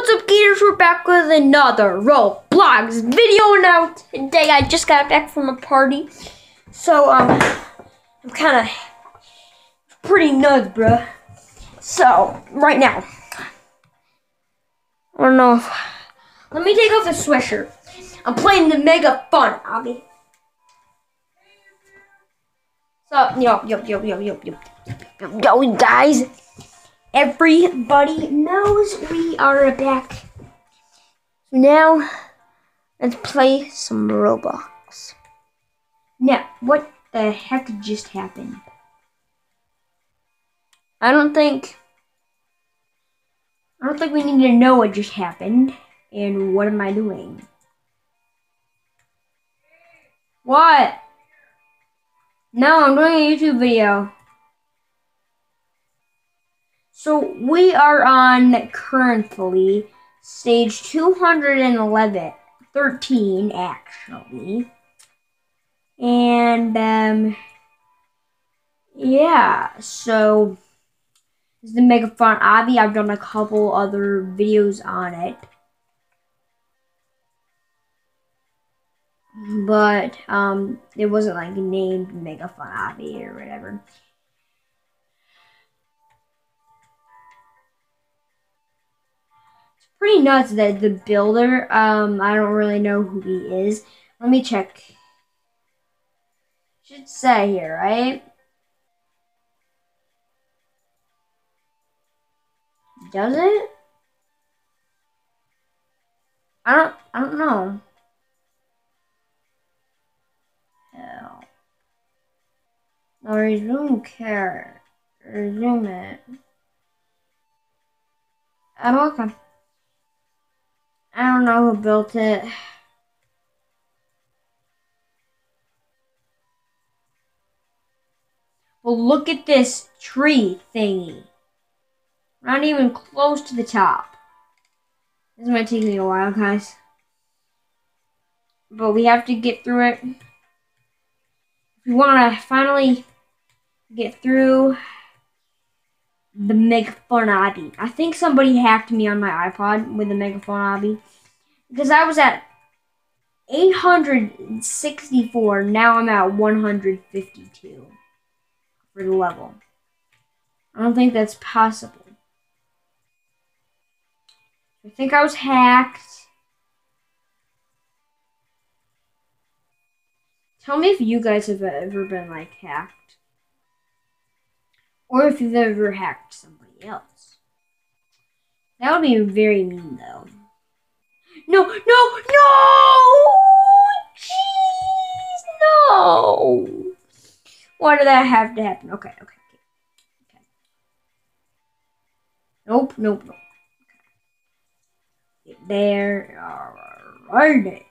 What's up, Gators? We're back with another Roblox video now. Today, I just got back from a party, so um, I'm kind of pretty nuts, bruh. So right now, I don't know. If, let me take off the sweatshirt. I'm playing the Mega Fun, Obby. So yo yo yo yo yo yo yo, yo guys. Everybody knows we are back. So now, let's play some Roblox. Now, what the heck just happened? I don't think. I don't think we need to know what just happened. And what am I doing? What? No, I'm doing a YouTube video. So we are on currently stage 211, 13 actually. And um yeah, so this is the Mega Fun Obby. I've done a couple other videos on it. But um it wasn't like named Mega Fun Obby or whatever. Pretty nuts that the builder, um, I don't really know who he is. Let me check. Should say here, right? Does it? I don't, I don't know. Hell. No, resume care. Resume it. I'm okay. I don't know who built it. Well, look at this tree thingy. Not even close to the top. This might take me a while, guys. But we have to get through it. If we want to finally get through the Mega Fun Obby. I think somebody hacked me on my iPod with the Mega Fun Obby. Because I was at 864, now I'm at 152 for the level. I don't think that's possible. I think I was hacked. Tell me if you guys have ever been like hacked. Or if you've ever hacked somebody else. That would be very mean, though. No, no, no! Jeez, no! Why did that have to happen? Okay, okay, okay. Nope, nope, nope. Get there. Alright.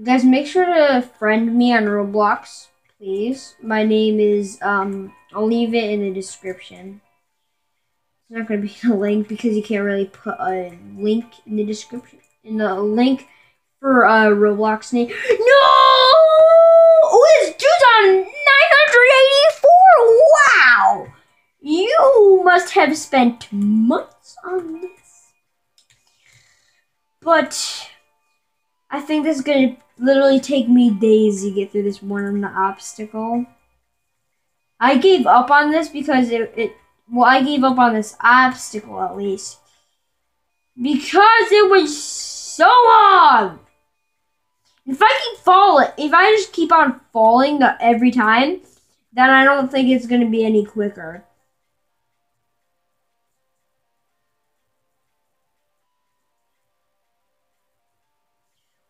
Guys, make sure to friend me on Roblox, please. My name is, um, I'll leave it in the description. It's not going to be a link because you can't really put a link in the description. In the link for a uh, Roblox name. No! Oh, this dude's on 984! Wow! You must have spent months on this. But I think this is gonna literally take me days to get through this one on the obstacle. I gave up on this because it, it well I gave up on this obstacle at least. Because it was so long! If I keep falling, if I just keep on falling every time, then I don't think it's gonna be any quicker.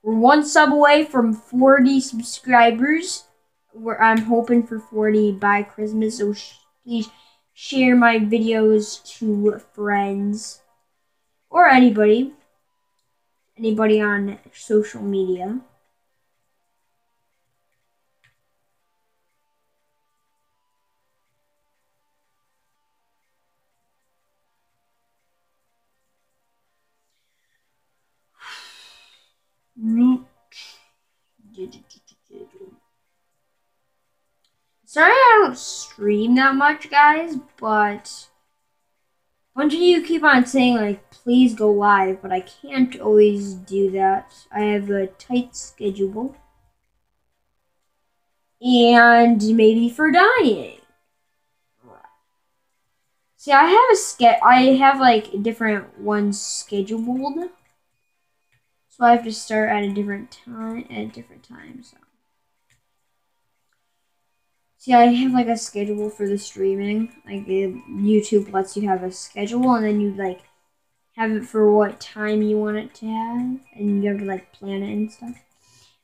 We're one sub away from 40 subscribers. Where I'm hoping for 40 by Christmas. So sh please share my videos to friends or anybody. Anybody on social media. Sorry I don't stream that much, guys, but a bunch of you keep on saying, like, please go live, but I can't always do that. I have a tight schedule. And maybe for dying. See, I have a ske- I have like different ones scheduled. So I have to start at a different time at a different time, so. See, I have like a schedule for the streaming. Like YouTube lets you have a schedule, and then you like have it for what time you want it to have, and you have to like plan it and stuff.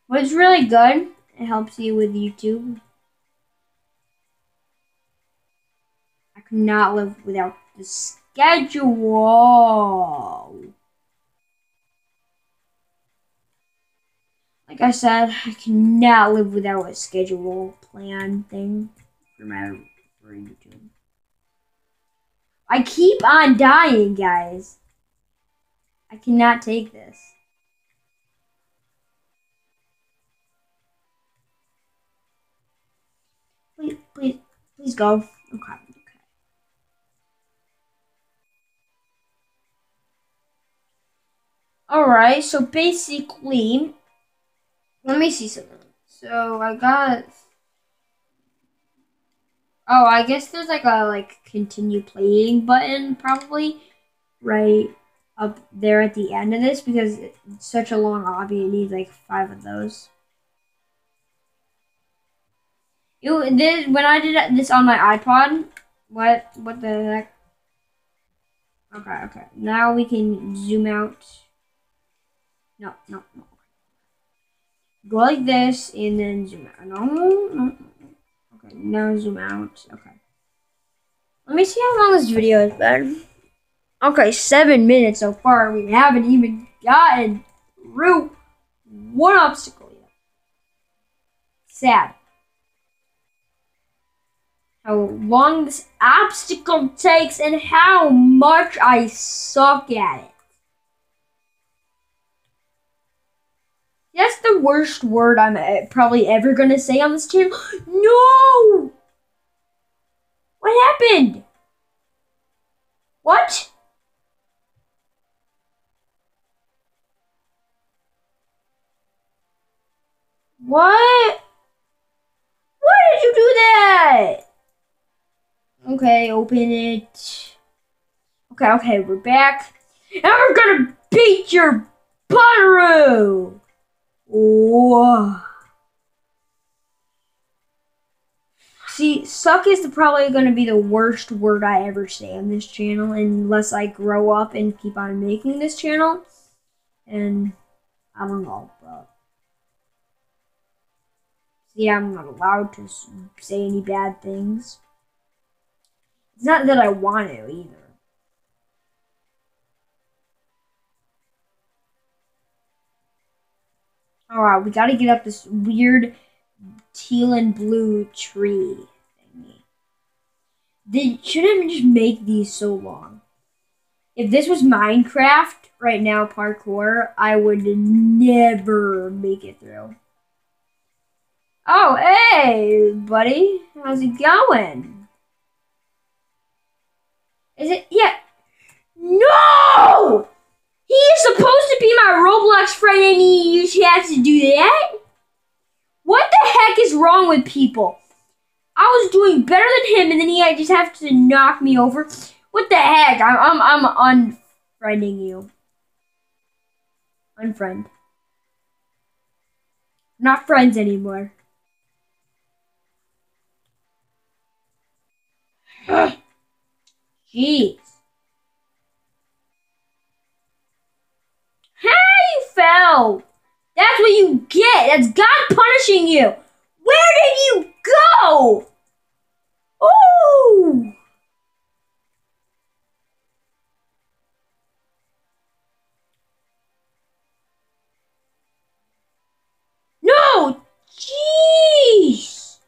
But it's really good. It helps you with YouTube. I could not live without the schedule. Like I said, I cannot live without a schedule plan thing for my for YouTube. I keep on dying, guys. I cannot take this. Please, please, please go. Okay. okay. Alright, so basically, let me see something. So I got. Oh, I guess there's like a like continue playing button probably right up there at the end of this because it's such a long obby. It needs like five of those. You this when I did this on my iPod. What what the heck? Okay, okay. Now we can zoom out. No, no, no. Go like this and then zoom out. No, no, no. Okay, now zoom out. Okay. Let me see how long this video has been. Okay, seven minutes so far. We haven't even gotten through one obstacle yet. Sad. How long this obstacle takes and how much I suck at it. That's the worst word I'm probably ever to say on this channel. No! What happened? What? What? Why did you do that? Okay, open it. Okay, okay, we're back. And we're gonna beat your butteroo! Whoa. See, suck is probably going to be the worst word I ever say on this channel unless I grow up and keep on making this channel. And I don't know, but see, I'm not allowed to say any bad things. It's not that I want to either. Alright, we gotta get up this weird teal and blue tree thingy. They shouldn't just make these so long. If this was Minecraft right now, parkour, I would never make it through. Oh, hey, buddy. How's it going? Is it? Yeah. No! He is supposed to be my Roblox friend and he has to do that? What the heck is wrong with people? I was doing better than him and then he just have to knock me over. What the heck? I'm, I'm, I'm unfriending you. Unfriend. Not friends anymore. Jeez. Fell. That's what you get. That's God punishing you. Where did you go? Ooh. No! Jeez!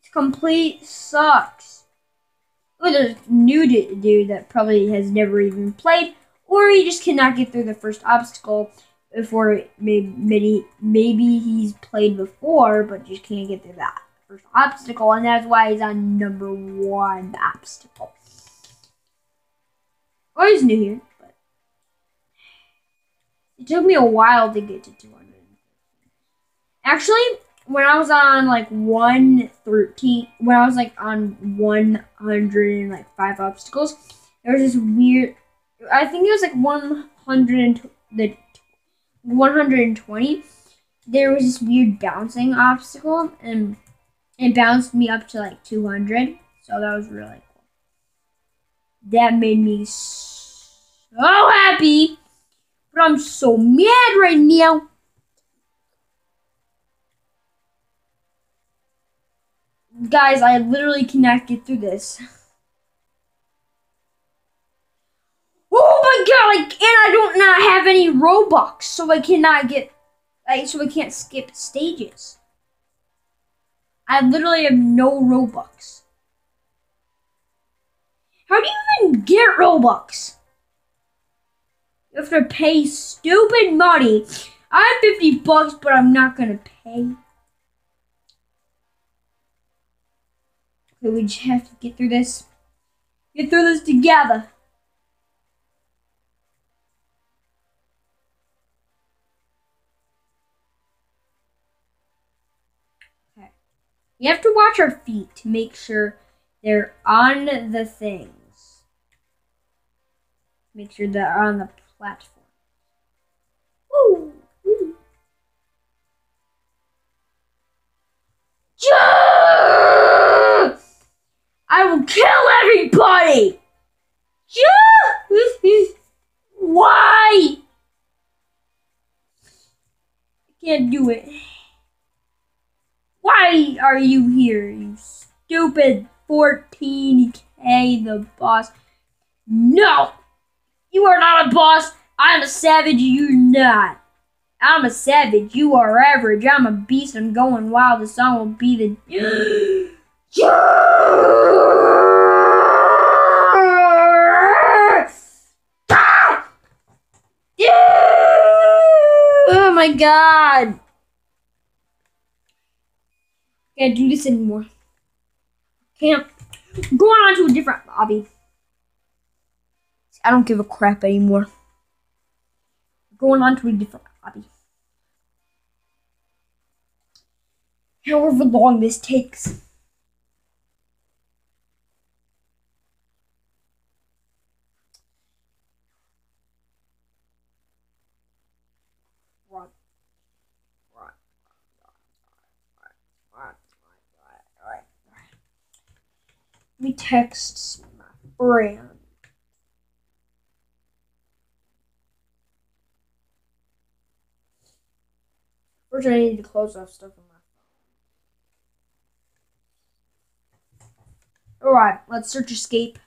It's complete sucks. Oh, there's a new dude that probably has never even played or he just cannot get through the first obstacle before maybe maybe he's played before, but just can't get through that first obstacle, and that's why he's on number one obstacle. Or he's new here, but it took me a while to get to 200. Actually, when I was on like 113, when I was like on 105 obstacles, there was this weird. I think it was like 100 the 120. There was this weird bouncing obstacle, and it bounced me up to like 200. So that was really cool. That made me so happy. But I'm so mad right now. Guys, I literally cannot get through this. my god, and I don't not have any Robux, so I cannot get, like, so I can't skip stages. I literally have no Robux. How do you even get Robux? You have to pay stupid money. I have 50 bucks, but I'm not gonna pay. Okay, we just have to get through this. Get through this together. We have to watch our feet to make sure they're on the things. Make sure they're on the platform. Woo. I will kill everybody! Why? I can't do it. Are you here, you stupid 14k the boss? No! You are not a boss! I'm a savage, you're not. I'm a savage, you are average. I'm a beast, I'm going wild. The song will be the. Oh my god! Can't do this anymore. Can't. Going on to a different lobby. I don't give a crap anymore. Going on to a different lobby. However long this takes. Me text my friend. First, I need to close off stuff on my phone. Alright, let's search escape.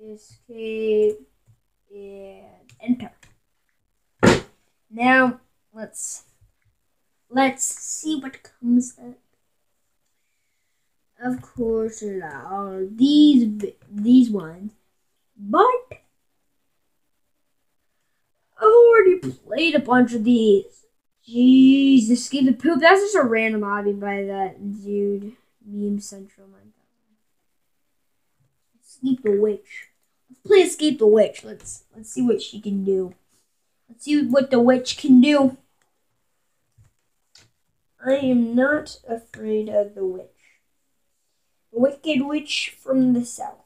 Escape and enter. Now let's let's see what comes up of course are these these ones. But I've already played a bunch of these. Jeez escape the poop that's just a random hobby by that dude meme central escape the witch. Let's play escape the witch. Let's let's see what she can do. Let's see what the witch can do. I am not afraid of the witch Wicked Witch from the South.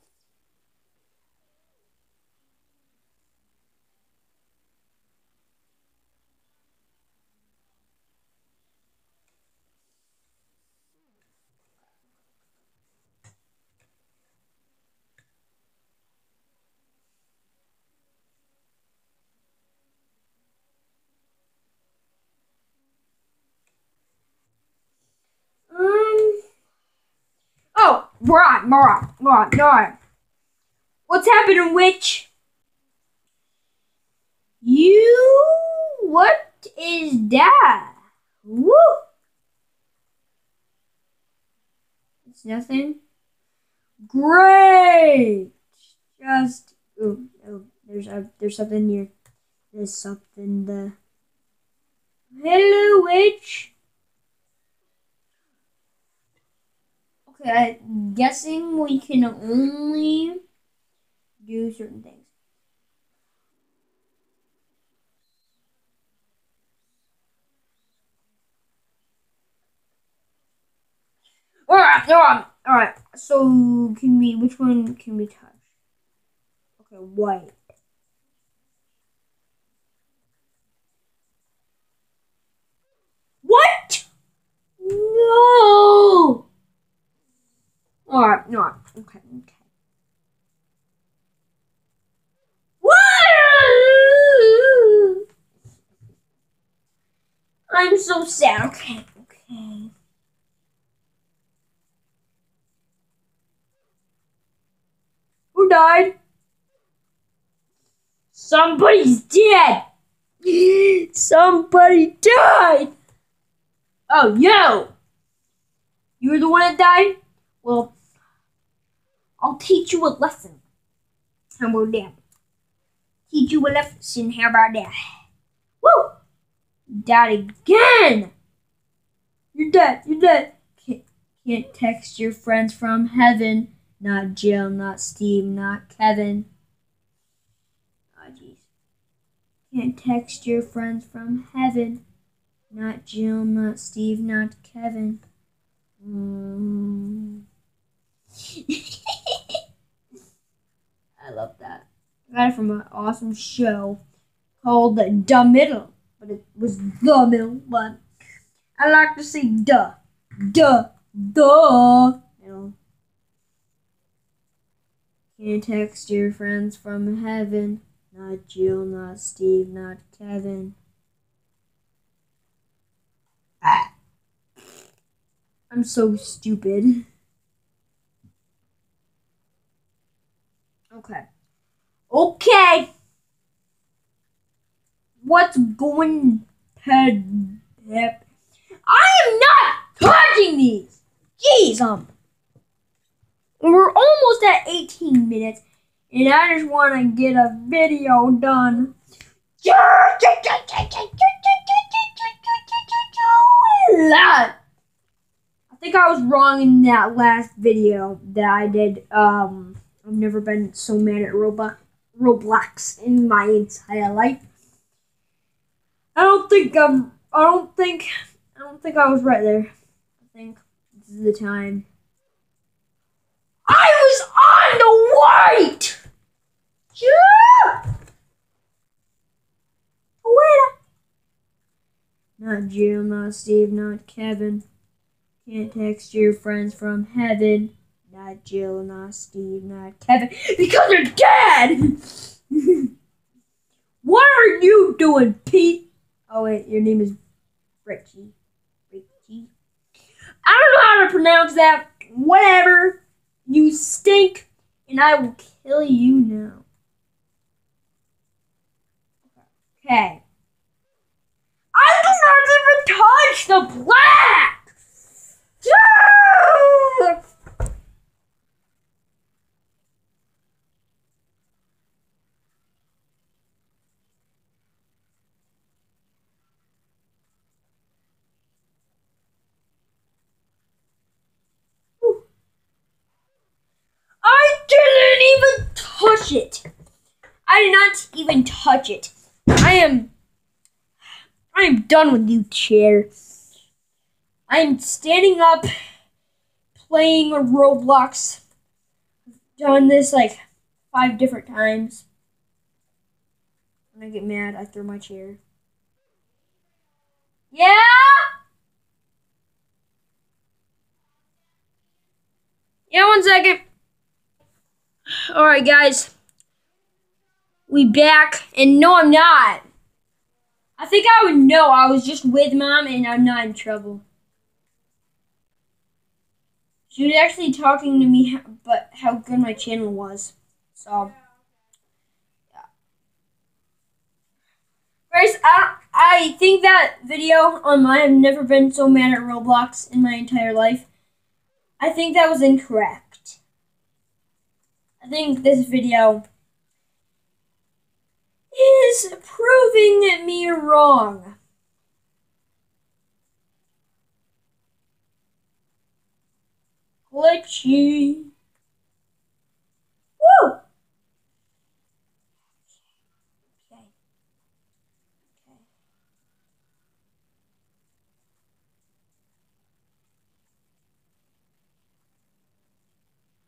Right, right, right. What's happening, witch? You? What is that? Woo! It's nothing. Great! Just, oh, oh, There's a there's something here. There's something there. Hello, witch. Okay, I'm guessing we can only do certain things. Alright, alright, alright. So can we which one can we touch? Okay, white. What? No. No. Okay, okay. What? I'm so sad. Okay, okay. Who died? Somebody's dead. Somebody died. Oh, yo! You were the one that died? Well, I'll teach you a lesson. How about that? Teach you a lesson. How about that? Woo! Died again. You're dead. You're dead. Can't, can't text your friends from heaven. Not Jill, not Steve, not Kevin. Oh, jeez. Can't text your friends from heaven. Not Jill, not Steve, not Kevin. Mm. I love that. I got it from an awesome show called The Middle, but it was The Middle, but I like to say duh, duh, duh. You know. Can't text your friends from heaven. Not Jill, not Steve, not Kevin. I'm so stupid. Okay. Okay. What's going to Pep? I am not touching these. Jeez, um. We're almost at 18 minutes, and I just want to get a video done. I think I was wrong in that last video that I did. Um, I've never been so mad at Roblox in my entire life. Don't think I'm. I don't think. I don't think I was right there. I think this is the time. I was on the white. Yeah. Oh, wait. Not Jill, not Steve, not Kevin. Can't text your friends from heaven. Not Jill, not Steve, not Kevin. Because they're dead! what are you doing, Pete? Oh, wait, your name is Richie. Richie. I don't know how to pronounce that. Whatever. You stink, and I will kill you now. Okay. I do not even touch the black! I didn't even touch it. I did not even touch it. I am I am done with you, chair. I am standing up playing Roblox. Done this like five different times. When I get mad, I throw my chair. Yeah? Yeah, one second. Alright, guys. We back. And no, I'm not. I think I would know. I was just with mom and I'm not in trouble. She was actually talking to me, but how good my channel was. So, yeah. First, I, I think that video on my I've never been so mad at Roblox in my entire life. I think that was incorrect. I think this video is proving me wrong. Glitchy. Woo! Okay. Okay.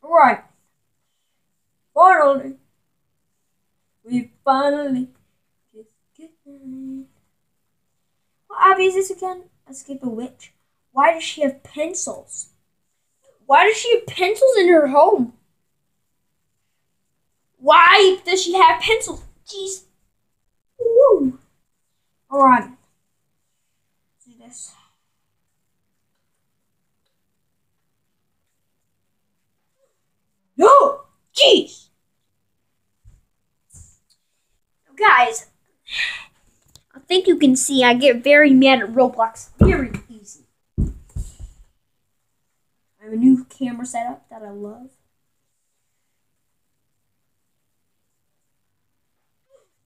Right. Finally. We finally get. What obby is this again? Escape a witch. Why does she have pencils? Why does she have pencils in her home? Why does she have pencils? Jeez. Woo. Alright. Do this. No! Jeez! Guys, think you can see I get very mad at Roblox very easy. I have a new camera setup that I love.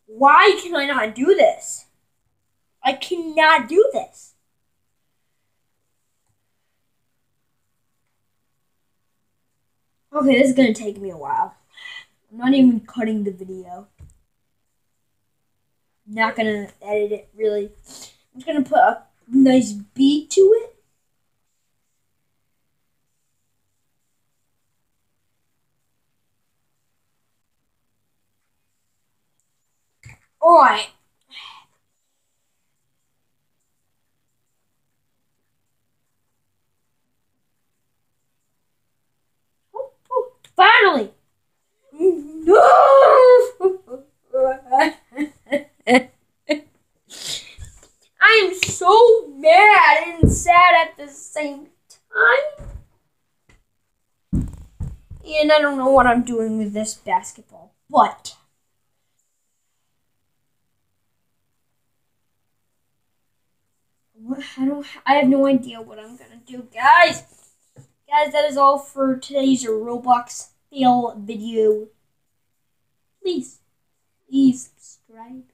Why can I not do this? I cannot do this. Okay, this is gonna take me a while. I'm not even cutting the video. Not gonna edit it really. I'm just gonna put a nice beat to it. Alright. Finally! No! I am so mad and sad at the same time. And I don't know what I'm doing with this basketball, but. I don't. I have no idea what I'm gonna do, guys. Guys, that is all for today's Roblox fail video. Please, please subscribe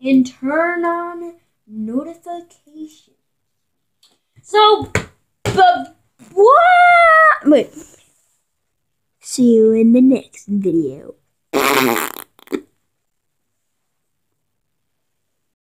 and turn on notifications. So, but what? Wait. See you in the next video.